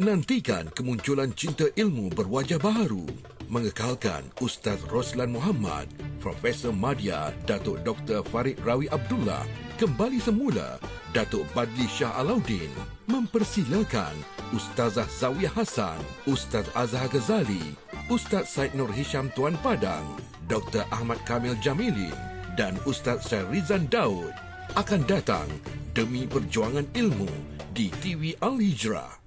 Nantikan kemunculan cinta ilmu berwajah baru. Mengekalkan Ustaz Roslan Muhammad, Profesor Madia, Datuk Dr. Farid Rawi Abdullah, kembali semula Datuk Badli Shah Alauddin, mempersilakan Ustazah Zawiyah Hassan, Ustaz Azhar Ghazali, Ustaz Said Nur Hisham Tuan Padang, Dr. Ahmad Kamil Jamili dan Ustaz Syarizan Daud akan datang demi perjuangan ilmu di TV Al-Hijrah.